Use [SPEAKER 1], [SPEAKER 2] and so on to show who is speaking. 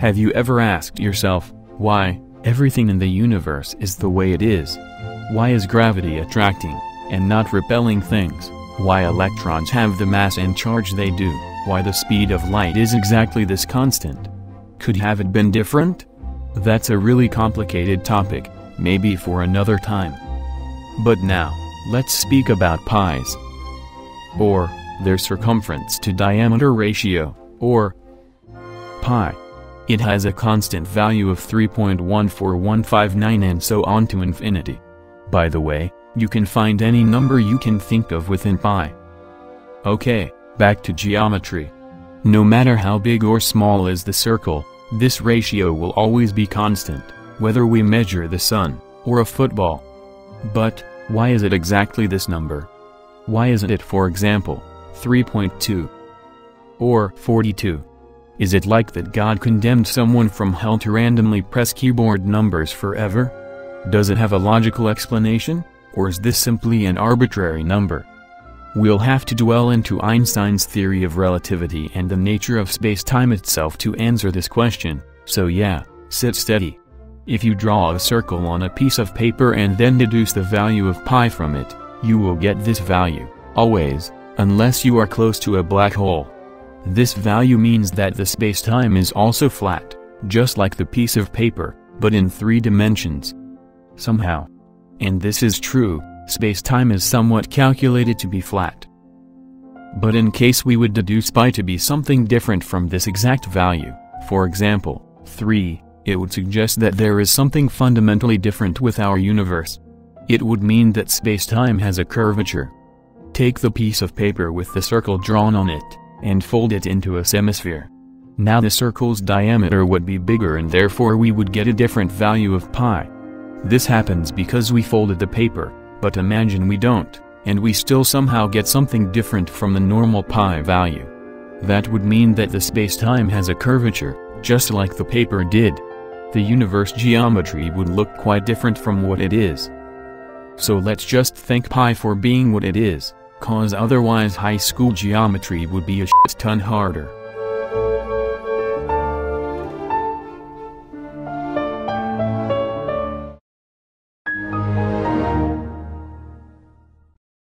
[SPEAKER 1] Have you ever asked yourself, why, everything in the universe is the way it is? Why is gravity attracting, and not repelling things? Why electrons have the mass and charge they do? Why the speed of light is exactly this constant? Could have it been different? That's a really complicated topic, maybe for another time. But now, let's speak about pies. Or, their circumference to diameter ratio, or pi. It has a constant value of 3.14159 and so on to infinity. By the way, you can find any number you can think of within pi. Okay, back to geometry. No matter how big or small is the circle, this ratio will always be constant, whether we measure the sun, or a football. But, why is it exactly this number? Why isn't it for example, 3.2 or 42? Is it like that God condemned someone from hell to randomly press keyboard numbers forever? Does it have a logical explanation, or is this simply an arbitrary number? We'll have to dwell into Einstein's theory of relativity and the nature of space-time itself to answer this question, so yeah, sit steady. If you draw a circle on a piece of paper and then deduce the value of pi from it, you will get this value, always, unless you are close to a black hole. This value means that the spacetime is also flat, just like the piece of paper, but in three dimensions. Somehow. And this is true, spacetime is somewhat calculated to be flat. But in case we would deduce pi to be something different from this exact value, for example, 3, it would suggest that there is something fundamentally different with our universe. It would mean that spacetime has a curvature. Take the piece of paper with the circle drawn on it and fold it into a semisphere. Now the circle's diameter would be bigger and therefore we would get a different value of pi. This happens because we folded the paper, but imagine we don't, and we still somehow get something different from the normal pi value. That would mean that the spacetime has a curvature, just like the paper did. The universe geometry would look quite different from what it is. So let's just thank pi for being what it is cause otherwise high school geometry would be a shit ton harder.